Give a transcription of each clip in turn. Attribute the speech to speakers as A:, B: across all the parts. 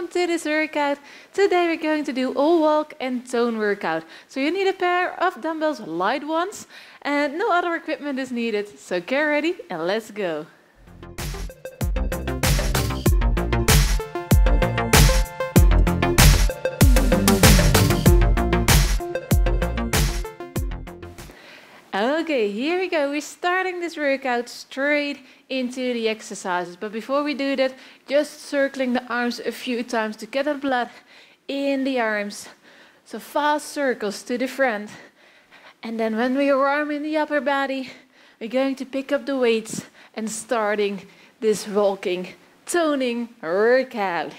A: welcome to this workout. Today we're going to do all walk and tone workout. So you need a pair of dumbbells, light ones, and no other equipment is needed. So get ready and let's go. Okay, here we go. We're starting this workout straight into the exercises. But before we do that, just circling the arms a few times to get the blood in the arms. So fast circles to the front. And then when we are arm in the upper body, we're going to pick up the weights and starting this walking, toning workout.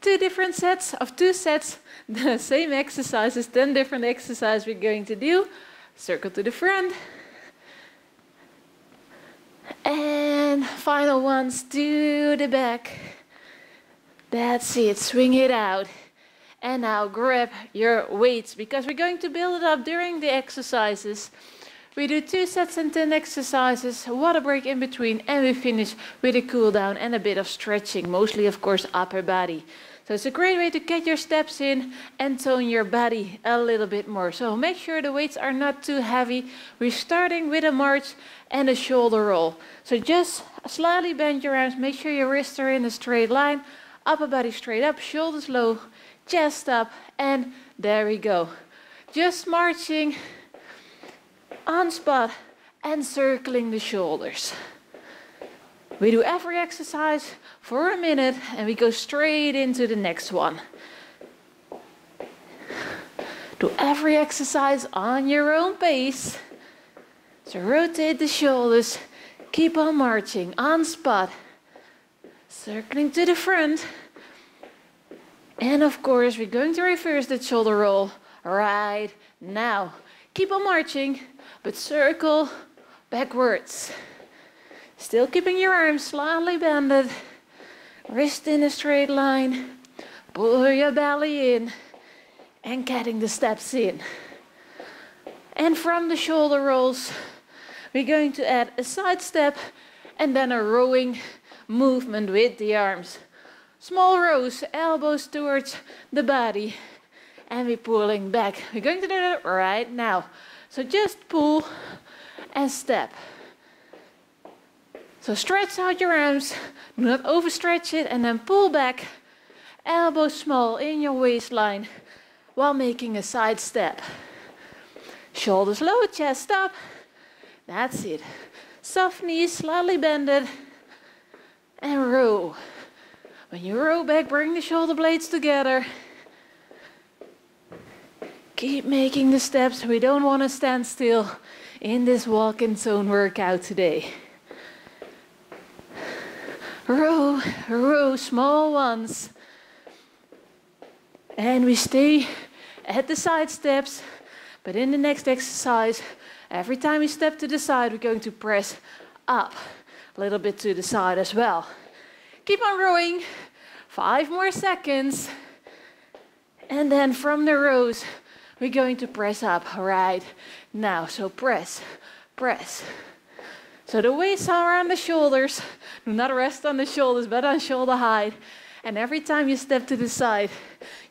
A: Two different sets of two sets, the same exercises, 10 different exercises we're going to do circle to the front. And final ones to the back. That's it, swing it out. And now grab your weights because we're going to build it up during the exercises. We do two sets and 10 exercises, water break in between, and we finish with a cool down and a bit of stretching, mostly of course upper body. So it's a great way to get your steps in and tone your body a little bit more. So make sure the weights are not too heavy. We're starting with a march and a shoulder roll. So just slightly bend your arms, make sure your wrists are in a straight line, upper body straight up, shoulders low, chest up, and there we go. Just marching on spot and circling the shoulders. We do every exercise for a minute and we go straight into the next one. Do every exercise on your own pace. So rotate the shoulders, keep on marching on spot, circling to the front. And of course, we're going to reverse the shoulder roll right now. Keep on marching, but circle backwards. Still keeping your arms slightly bended. Wrist in a straight line. Pull your belly in. And getting the steps in. And from the shoulder rolls, we're going to add a side step and then a rowing movement with the arms. Small rows, elbows towards the body. And we're pulling back. We're going to do that right now. So just pull and step. So stretch out your arms, do not overstretch it, and then pull back, elbows small in your waistline while making a side step. Shoulders low, chest up. That's it. Soft knees, slightly bended, and row. When you row back, bring the shoulder blades together. Keep making the steps. We don't want to stand still in this walk and tone workout today row, row, small ones. And we stay at the side steps, but in the next exercise, every time we step to the side, we're going to press up a little bit to the side as well. Keep on rowing, five more seconds. And then from the rows, we're going to press up right now. So press, press. So the weights are on the shoulders. Do not rest on the shoulders, but on shoulder height. And every time you step to the side,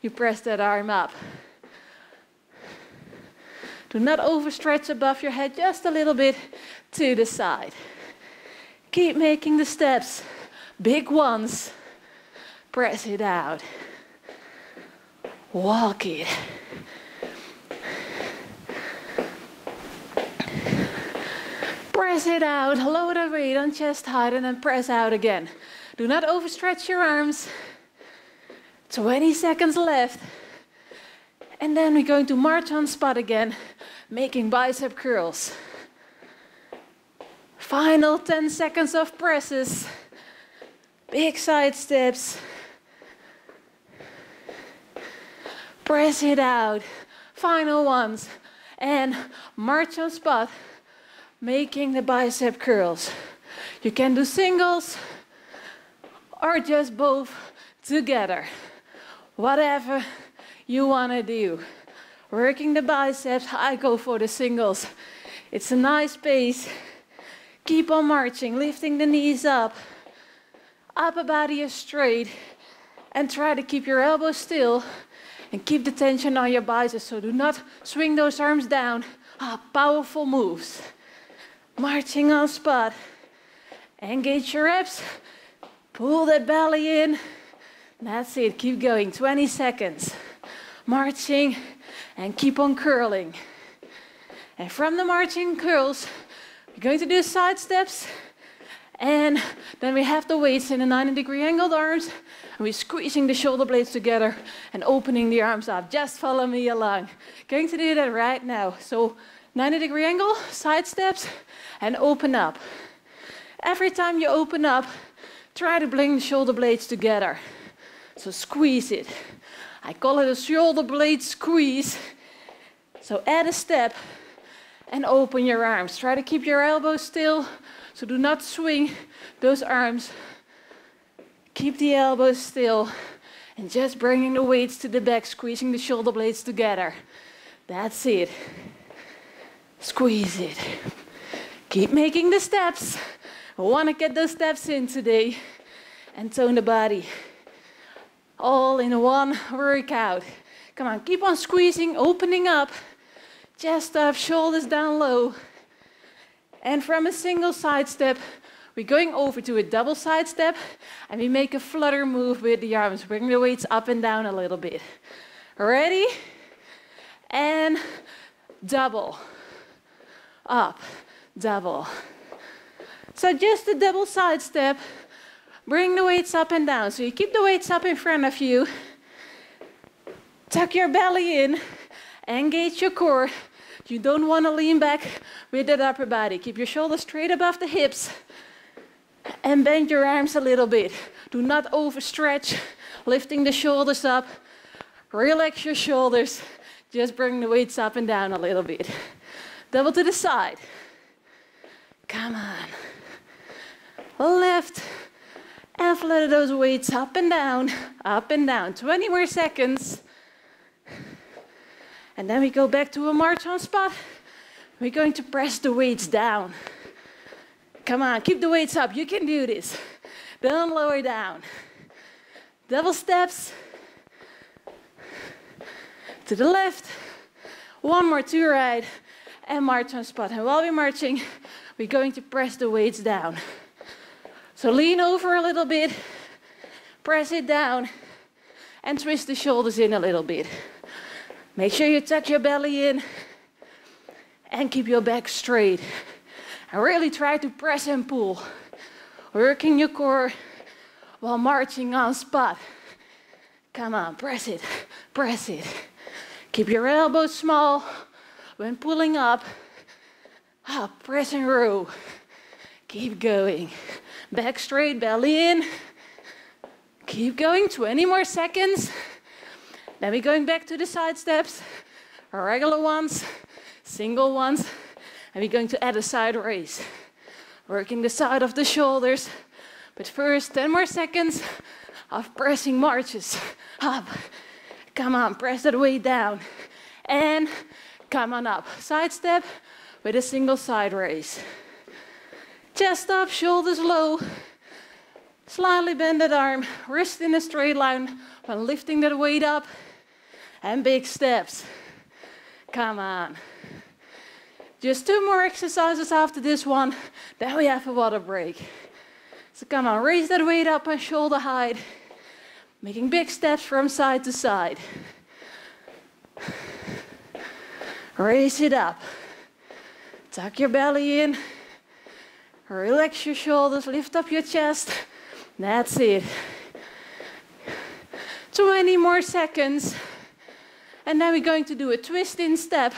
A: you press that arm up. Do not overstretch above your head, just a little bit to the side. Keep making the steps, big ones. Press it out. Walk it. Press it out, lower the weight on chest height and then press out again. Do not overstretch your arms. 20 seconds left. And then we're going to march on spot again, making bicep curls. Final 10 seconds of presses. Big side steps. Press it out. Final ones. And march on spot making the bicep curls. You can do singles or just both together. Whatever you want to do. Working the biceps, I go for the singles. It's a nice pace. Keep on marching, lifting the knees up. Upper body is straight. And try to keep your elbows still and keep the tension on your biceps. So do not swing those arms down. Ah, powerful moves. Marching on spot. Engage your abs. Pull that belly in. That's it. Keep going. 20 seconds. Marching and keep on curling. And from the marching curls, we're going to do side steps. And then we have the weights in a 90 degree angled arms. And we're squeezing the shoulder blades together and opening the arms up. Just follow me along. Going to do that right now. So 90 degree angle, side steps, and open up. Every time you open up, try to bring the shoulder blades together. So squeeze it. I call it a shoulder blade squeeze. So add a step and open your arms. Try to keep your elbows still. So do not swing those arms. Keep the elbows still and just bringing the weights to the back, squeezing the shoulder blades together. That's it. Squeeze it. Keep making the steps. I want to get those steps in today and tone the body all in one workout. Come on, keep on squeezing, opening up, chest up, shoulders down low. And from a single side step, we're going over to a double side step and we make a flutter move with the arms. Bring the weights up and down a little bit. Ready? And double. Up, double. So just a double side step Bring the weights up and down. So you keep the weights up in front of you. Tuck your belly in. Engage your core. You don't want to lean back with that upper body. Keep your shoulders straight above the hips. And bend your arms a little bit. Do not overstretch, lifting the shoulders up. Relax your shoulders. Just bring the weights up and down a little bit. Double to the side. Come on. Lift and flutter those weights up and down, up and down. 20 more seconds. And then we go back to a march on spot. We're going to press the weights down. Come on, keep the weights up. You can do this. Don't lower down. Double steps. To the left. One more to right. And march on spot. And while we're marching, we're going to press the weights down. So lean over a little bit, press it down, and twist the shoulders in a little bit. Make sure you tuck your belly in and keep your back straight. And really try to press and pull, working your core while marching on spot. Come on, press it, press it. Keep your elbows small when pulling up. Up, press and row. Keep going. Back straight, belly in. Keep going, 20 more seconds. Then we're going back to the side steps, regular ones, single ones, and we're going to add a side raise. Working the side of the shoulders. But first, 10 more seconds of pressing marches. Up. Come on, press that weight down. And come on up. Side step with a single side raise. Chest up, shoulders low. Slightly bend that arm, wrist in a straight line when lifting that weight up. And big steps. Come on. Just two more exercises after this one, then we have a water break. So come on, raise that weight up on shoulder height, making big steps from side to side. Raise it up. Tuck your belly in. Relax your shoulders, lift up your chest. That's it. 20 more seconds. And then we're going to do a twist in step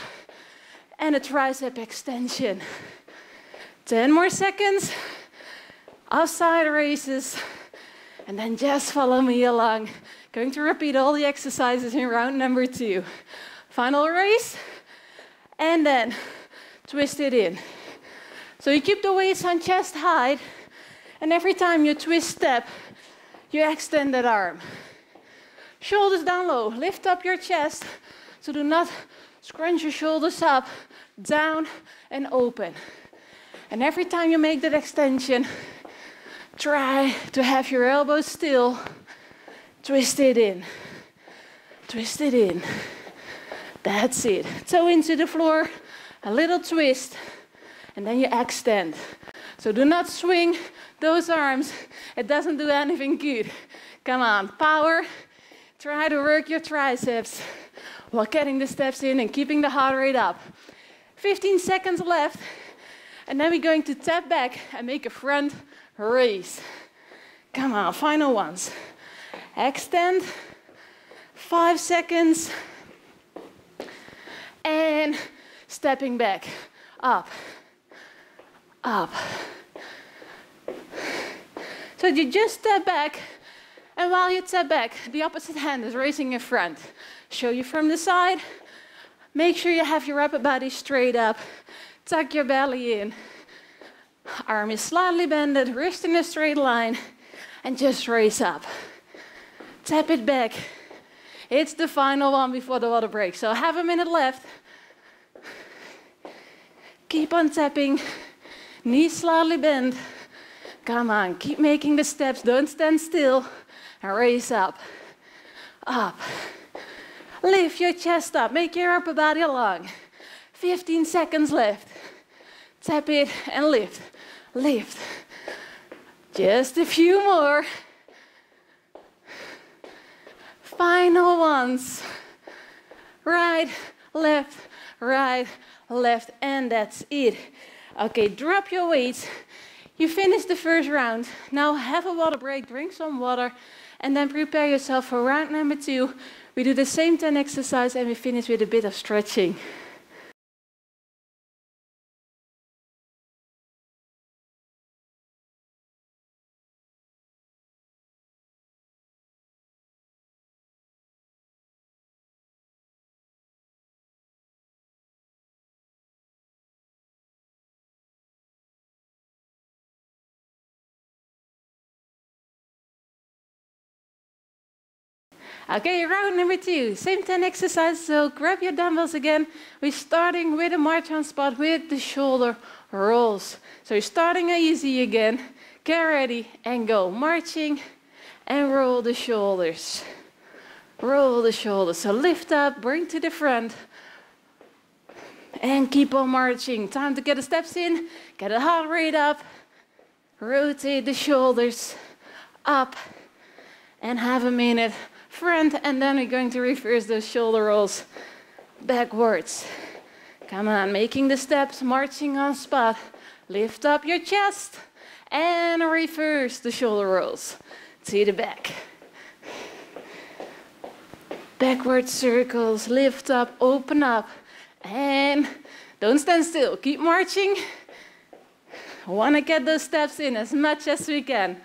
A: and a tricep extension. 10 more seconds. Outside raises. And then just follow me along. Going to repeat all the exercises in round number two. Final raise. And then twist it in. So you keep the weights on chest height, and every time you twist step, you extend that arm. Shoulders down low, lift up your chest. So do not scrunch your shoulders up, down, and open. And every time you make that extension, try to have your elbows still. Twist it in. Twist it in. That's it. Toe into the floor, a little twist, and then you extend. So do not swing those arms. It doesn't do anything good. Come on, power. Try to work your triceps while getting the steps in and keeping the heart rate up. 15 seconds left. And then we're going to tap back and make a front raise. Come on, final ones. Extend. Five seconds. And stepping back. Up. Up. So you just step back. And while you step back, the opposite hand is raising in front. Show you from the side. Make sure you have your upper body straight up. Tuck your belly in. Arm is slightly bended, wrist in a straight line, and just raise up. Tap it back. It's the final one before the water break. So have a minute left. Keep on tapping. Knees slightly bend. Come on, keep making the steps. Don't stand still. And raise up. Up. Lift your chest up. Make your upper body long. 15 seconds left. Tap it and lift. Lift. Just a few more. Final ones. Right, left, right, left, and that's it. Okay, drop your weights. You finished the first round. Now have a water break, drink some water, and then prepare yourself for round number two. We do the same 10 exercise and we finish with a bit of stretching. Okay, round number two, same 10 exercises. So grab your dumbbells again. We're starting with a march on spot with the shoulder rolls. So you're starting easy again. Get ready and go. Marching and roll the shoulders. Roll the shoulders. So lift up, bring to the front. And keep on marching. Time to get the steps in. Get the heart rate up. Rotate the shoulders up. And have a minute front, and then we're going to reverse those shoulder rolls backwards. Come on, making the steps, marching on spot. Lift up your chest and reverse the shoulder rolls to the back. Backward circles, lift up, open up, and don't stand still. Keep marching. Want to get those steps in as much as we can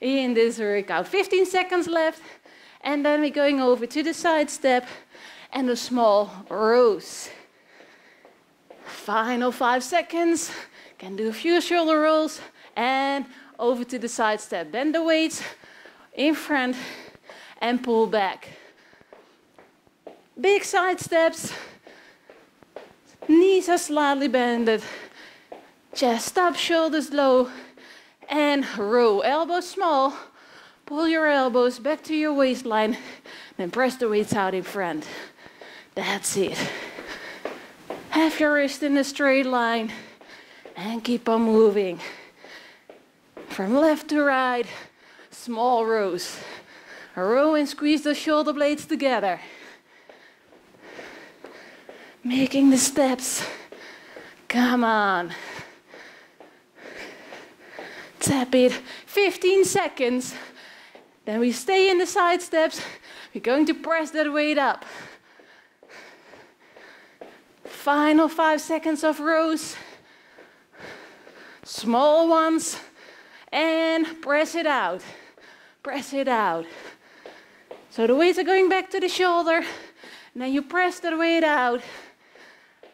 A: in this workout. 15 seconds left. And then we're going over to the side step and a small rows. Final five seconds. Can do a few shoulder rolls and over to the side step. Bend the weights in front and pull back. Big side steps. Knees are slightly bended. Chest up, shoulders low. And row. Elbows small Pull your elbows back to your waistline, then press the weights out in front. That's it. Have your wrist in a straight line and keep on moving. From left to right, small rows. Row and squeeze the shoulder blades together. Making the steps. Come on. Tap it. 15 seconds. Then we stay in the side steps. We're going to press that weight up. Final five seconds of rows. Small ones. And press it out. Press it out. So the weights are going back to the shoulder. Then you press that weight out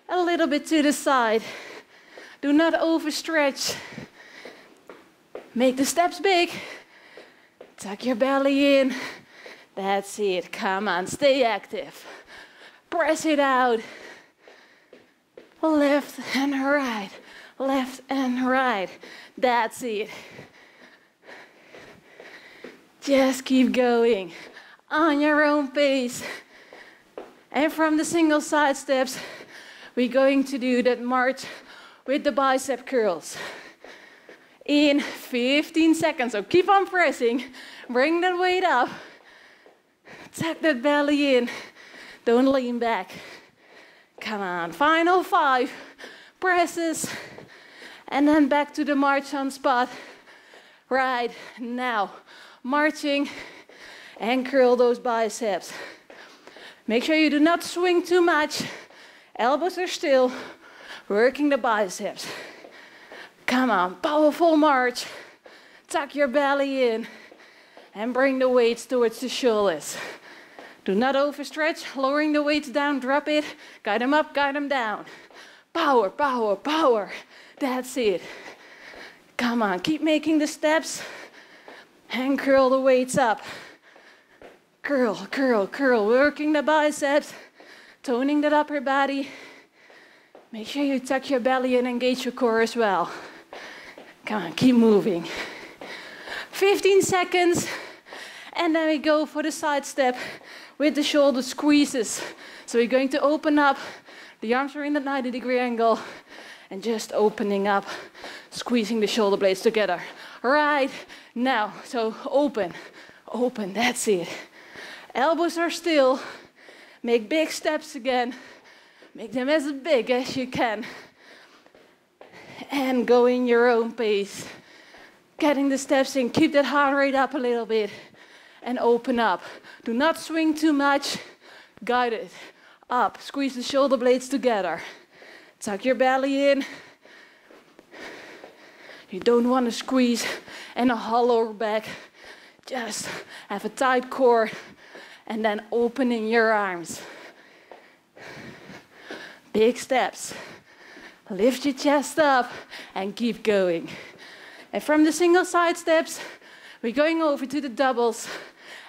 A: a little bit to the side. Do not overstretch. Make the steps big. Tuck your belly in. That's it. Come on, stay active. Press it out. Left and right. Left and right. That's it. Just keep going. on your own pace. And from the single side steps, we're going to do that march with the bicep curls in 15 seconds. So keep on pressing, bring that weight up, tuck that belly in, don't lean back. Come on, final five presses, and then back to the march on spot. Right now, marching and curl those biceps. Make sure you do not swing too much. Elbows are still, working the biceps. Come on, powerful march. Tuck your belly in and bring the weights towards the shoulders. Do not overstretch, lowering the weights down, drop it, guide them up, guide them down. Power, power, power. That's it. Come on, keep making the steps and curl the weights up. Curl, curl, curl, working the biceps, toning that upper body. Make sure you tuck your belly and engage your core as well. Come on, keep moving. 15 seconds, and then we go for the side step with the shoulder squeezes. So we're going to open up, the arms are in the 90 degree angle, and just opening up, squeezing the shoulder blades together. Right now, so open, open, that's it. Elbows are still, make big steps again, make them as big as you can, and go in your own pace. Getting the steps in, keep that heart rate up a little bit, and open up. Do not swing too much. Guide it up. Squeeze the shoulder blades together. Tuck your belly in. You don't want to squeeze and a hollow back. Just have a tight core and then opening your arms. Big steps. Lift your chest up and keep going. And from the single side steps, we're going over to the doubles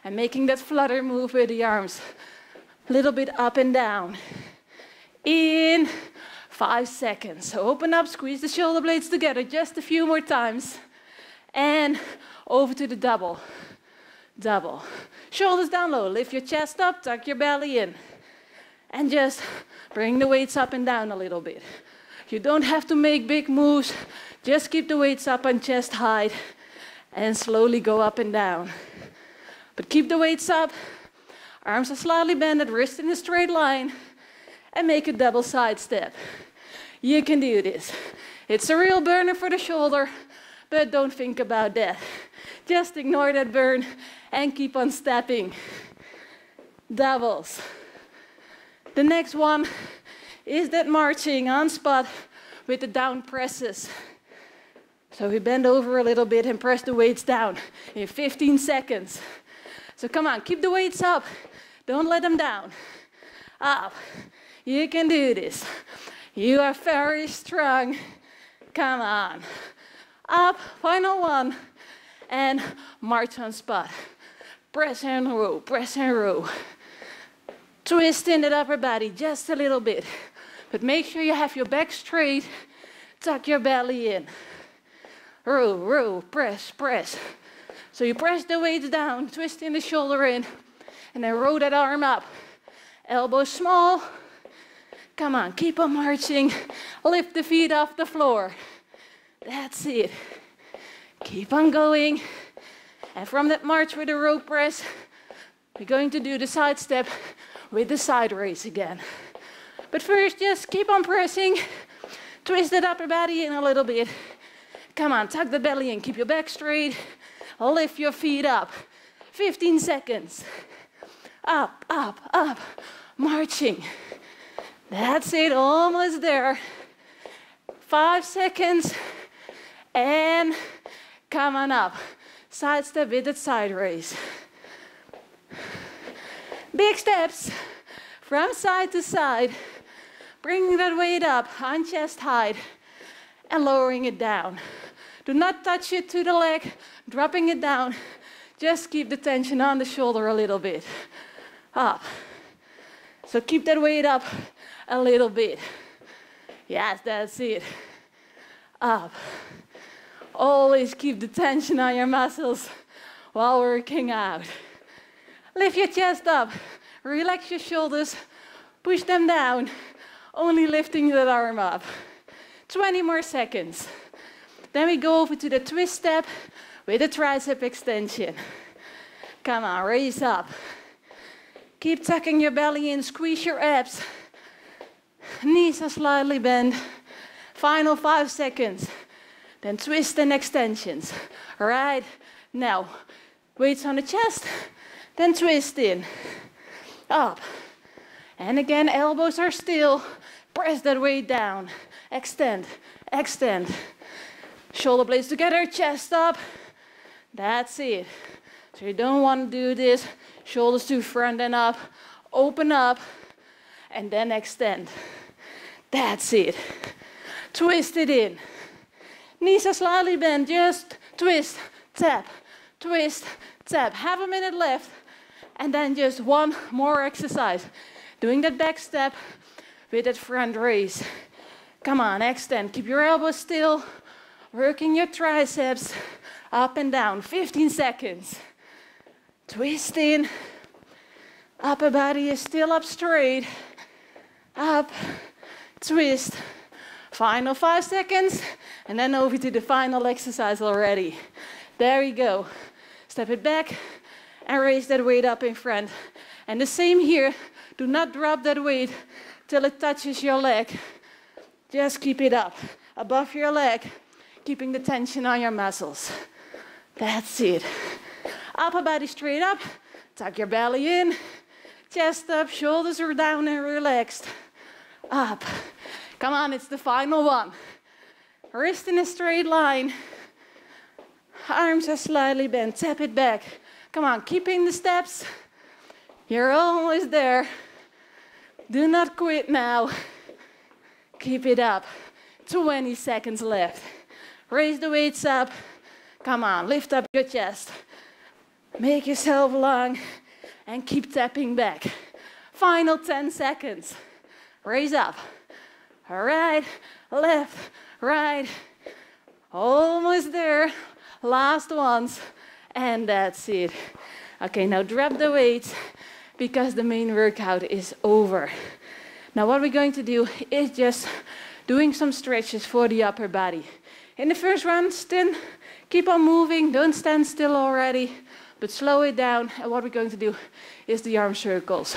A: and making that flutter move with the arms. A little bit up and down. In five seconds. So open up, squeeze the shoulder blades together just a few more times. And over to the double. Double. Shoulders down low. Lift your chest up, tuck your belly in. And just bring the weights up and down a little bit. You don't have to make big moves. Just keep the weights up on chest height and slowly go up and down. But keep the weights up. Arms are slightly bended, wrist in a straight line, and make a double side step. You can do this. It's a real burner for the shoulder, but don't think about that. Just ignore that burn and keep on stepping. Doubles. The next one is that marching on spot with the down presses. So we bend over a little bit and press the weights down in 15 seconds. So come on, keep the weights up. Don't let them down. Up. You can do this. You are very strong. Come on. Up, final one. And march on spot. Press and row, press and row. Twist in the upper body just a little bit. But make sure you have your back straight. Tuck your belly in. Row, row, press, press. So you press the weights down, twisting the shoulder in, and then roll that arm up. Elbow small. Come on, keep on marching. Lift the feet off the floor. That's it. Keep on going. And from that march with the rope press, we're going to do the side step with the side raise again. But first, just keep on pressing. Twist that upper body in a little bit. Come on, tuck the belly in, keep your back straight. Lift your feet up. 15 seconds. Up, up, up. Marching. That's it, almost there. Five seconds. And come on up. Side step with that side raise. Big steps from side to side. Bringing that weight up on chest height and lowering it down. Do not touch it to the leg, dropping it down. Just keep the tension on the shoulder a little bit. Up. So keep that weight up a little bit. Yes, that's it. Up. Always keep the tension on your muscles while working out. Lift your chest up. Relax your shoulders. Push them down. Only lifting that arm up. 20 more seconds. Then we go over to the twist step with a tricep extension. Come on, raise up. Keep tucking your belly in, squeeze your abs. Knees are slightly bent. Final five seconds. Then twist and extensions. All right, now weights on the chest, then twist in. Up. And again, elbows are still. Press that weight down. Extend, extend. Shoulder blades together, chest up. That's it. So you don't want to do this. Shoulders to front and up. Open up. And then extend. That's it. Twist it in. Knees are slightly bent. Just twist, tap, twist, tap. Have a minute left. And then just one more exercise. Doing that back step with that front raise. Come on, extend. Keep your elbows still. Working your triceps up and down. 15 seconds. Twist in. Upper body is still up straight. Up. Twist. Final five seconds. And then over to the final exercise already. There we go. Step it back and raise that weight up in front. And the same here. Do not drop that weight till it touches your leg. Just keep it up above your leg, keeping the tension on your muscles. That's it. Upper body straight up, tuck your belly in, chest up, shoulders are down and relaxed. Up. Come on, it's the final one. Wrist in a straight line. Arms are slightly bent. Tap it back. Come on, keeping the steps. You're almost there. Do not quit now. Keep it up. 20 seconds left. Raise the weights up. Come on, lift up your chest. Make yourself long and keep tapping back. Final 10 seconds. Raise up. All right, left, right. Almost there. Last ones. And that's it. Okay, now drop the weights because the main workout is over. Now what we're going to do is just doing some stretches for the upper body. In the first round, then keep on moving, don't stand still already, but slow it down. And what we're going to do is the arm circles.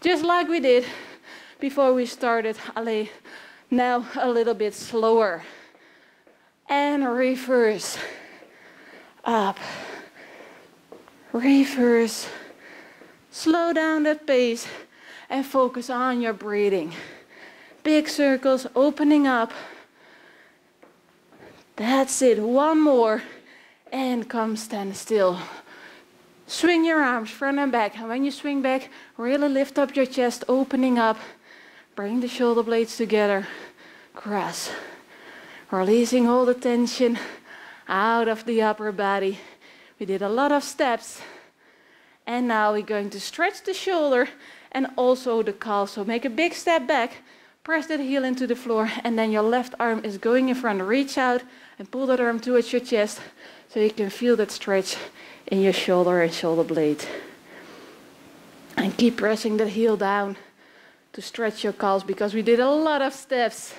A: Just like we did before we started, Ali. Now a little bit slower. And reverse. Up. Reverse. Slow down that pace and focus on your breathing. Big circles opening up. That's it. One more. And come stand still. Swing your arms front and back. And when you swing back, really lift up your chest, opening up. Bring the shoulder blades together. Cross. Releasing all the tension out of the upper body. We did a lot of steps. And now we're going to stretch the shoulder and also the calf. So make a big step back, press that heel into the floor, and then your left arm is going in front. Reach out and pull that arm towards your chest so you can feel that stretch in your shoulder and shoulder blade. And keep pressing that heel down to stretch your calves because we did a lot of steps.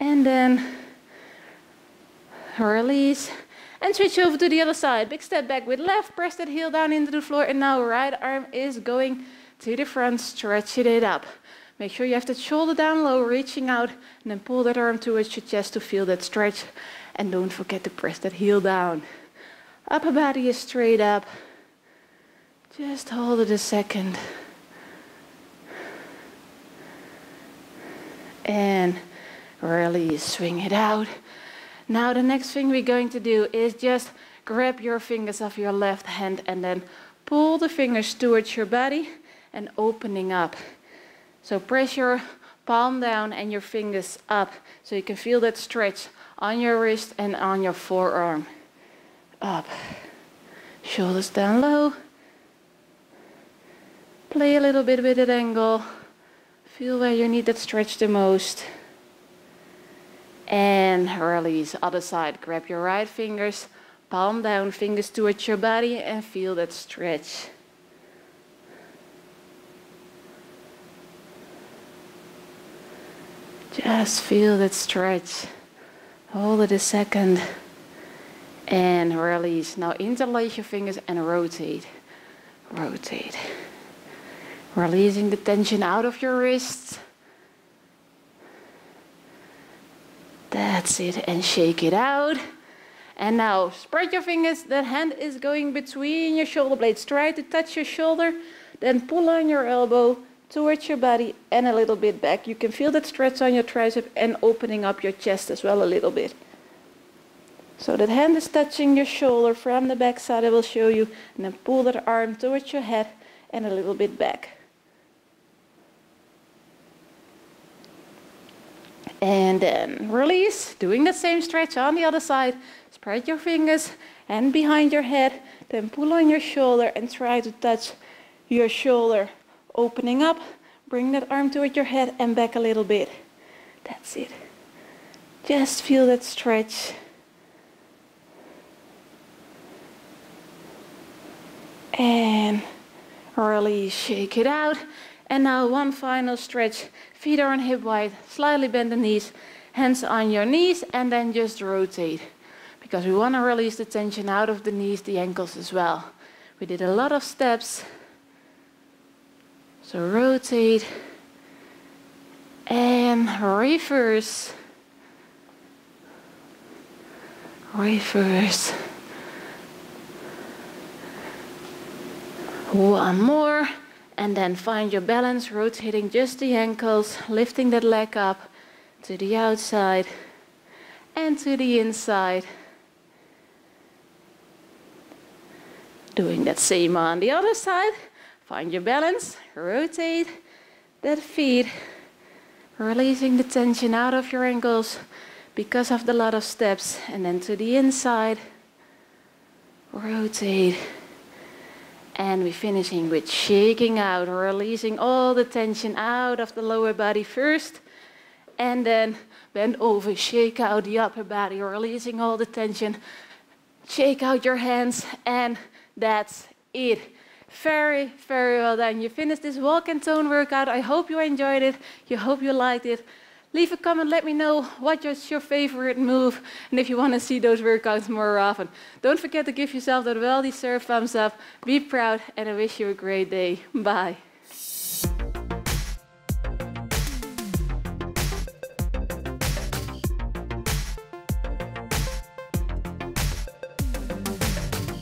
A: And then release and switch over to the other side. Big step back with left, press that heel down into the floor, and now right arm is going to the front, stretching it up. Make sure you have that shoulder down low, reaching out, and then pull that arm towards your chest to feel that stretch. And don't forget to press that heel down. Upper body is straight up. Just hold it a second. And release, swing it out. Now the next thing we're going to do is just grab your fingers of your left hand and then pull the fingers towards your body and opening up. So press your palm down and your fingers up so you can feel that stretch on your wrist and on your forearm. Up. Shoulders down low. Play a little bit with that angle. Feel where you need that stretch the most and release other side grab your right fingers Palm down, fingers towards your body and feel that stretch. Just feel that stretch. Hold it a second and release. Now interlace your fingers and rotate. Rotate. Releasing the tension out of your wrists. That's it. And shake it out. And now spread your fingers. That hand is going between your shoulder blades. Try to touch your shoulder. Then pull on your elbow towards your body and a little bit back. You can feel that stretch on your tricep and opening up your chest as well a little bit. So that hand is touching your shoulder from the back side I will show you and then pull that arm towards your head and a little bit back. And then release, doing the same stretch on the other side. Spread your fingers and behind your head, then pull on your shoulder and try to touch your shoulder opening up. Bring that arm toward your head and back a little bit. That's it. Just feel that stretch. And release, shake it out. And now one final stretch. Feet are on hip wide, slightly bend the knees, hands on your knees, and then just rotate. Because we want to release the tension out of the knees, the ankles as well. We did a lot of steps. So rotate and reverse. Reverse. One more. And then find your balance, rotating just the ankles, lifting that leg up to the outside and to the inside. Doing that same on the other side. Find your balance, rotate that feet, releasing the tension out of your ankles because of the lot of steps, and then to the inside, rotate. And we're finishing with shaking out, releasing all the tension out of the lower body first, and then bend over, shake out the upper body, releasing all the tension. Shake out your hands, and that's it. Very, very well done. You finished this walk and tone workout. I hope you enjoyed it. You hope you liked it. Leave a comment, let me know what is your favorite move and if you want to see those workouts more often. Don't forget to give yourself that well deserved thumbs up. Be proud and I wish you a great day. Bye.